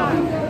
One.